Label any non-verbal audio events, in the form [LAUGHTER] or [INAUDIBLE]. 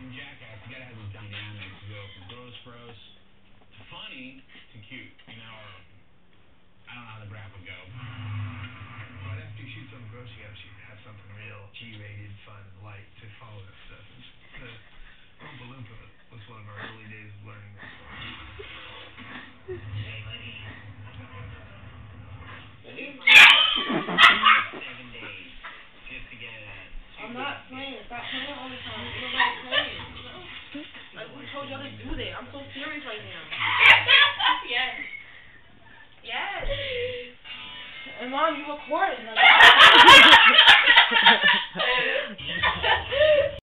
In Jackass, you gotta have these dynamics to go from gross, gross to funny to cute. You know, or I don't know how the graph would go. But after you shoot something gross, you gotta shoot, have something real G-rated, fun, light to follow that stuff. It's, the Oompa Loompa was one of our early days of learning this. Hey, buddy. Seven days just to get a. I'm not playing. Stop playing all the time. And mom, you recording. Like, [LAUGHS]